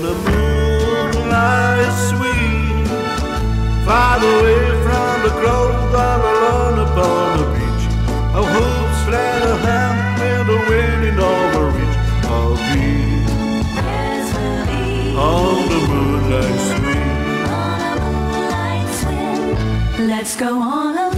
on a moonlight sweep, far away from the crowd, all alone upon the beach. Our hopes let a hand with the wind in overreach. I'll be on the moonlight sweep. Let's go on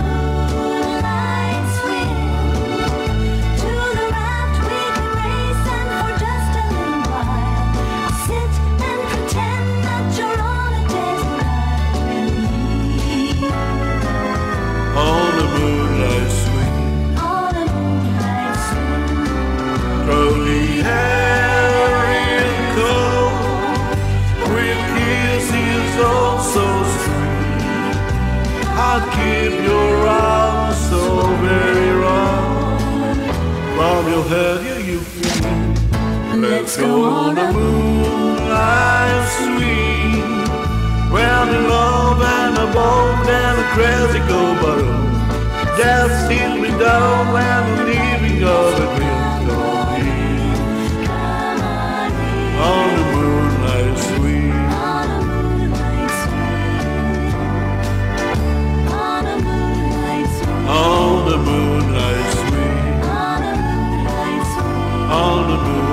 keep your arms so very round. From your head, you feel. Let's go on the a moonlight swing. Where the love and the bold and the crazy go balloon. Just till me down when the moonlight